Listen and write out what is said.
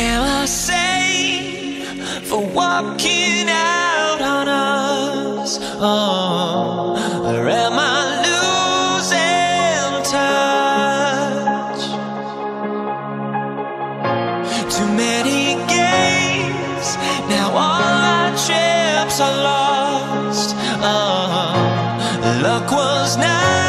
Am I sane for walking out on us? Oh, or am I losing touch? Too many games, now all our trips are lost. Oh, luck was not.